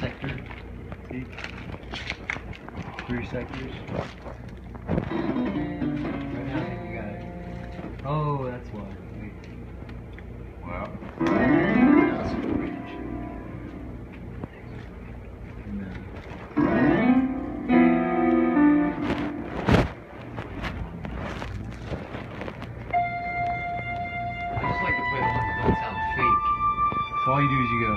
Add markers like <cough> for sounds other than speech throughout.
Sector. See? Three sectors. All you do is you go,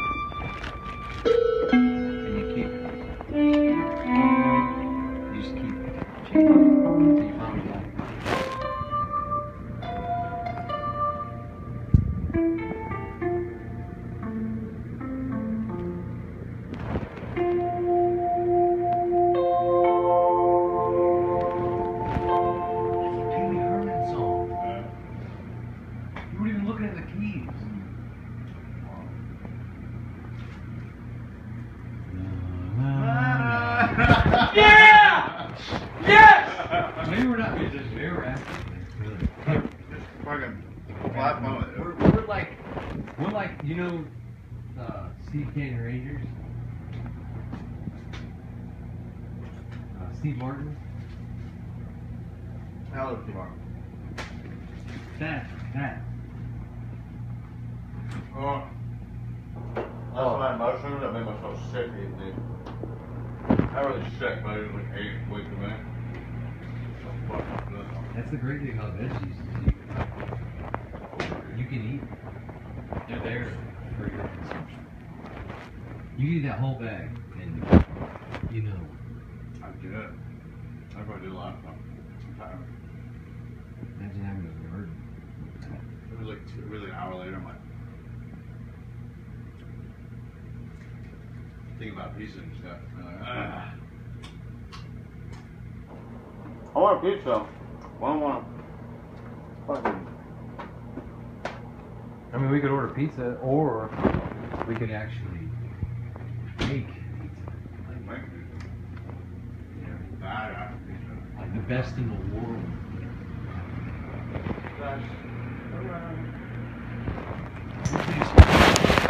<laughs> Yeah! Yes! Maybe We were not musicians. Maybe we're actors. fucking flat moment. We're, we're like, we're like, you know, uh, Steep Canyon Rangers. Uh, Steve Martin. Hello, tomorrow. That, that. Oh. That's my emotion that made myself sick eating I really sick, but it was like eight weeks a minute. So fucking good. That's the great thing about veggies. You, can eat. They're there for your consumption. You eat that whole bag, and you know. I did. I probably did last time. I'm tired. Imagine having a garden. It was like two, really an hour later. I'm like, thinking about pizza and stuff. I'm like, ah. I want a pizza. I don't want fucking. I mean, we could order pizza, or we could actually make pizza. Like, Make pizza. you know, I pizza. like the best in the world. Guys, around. What do you